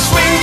swing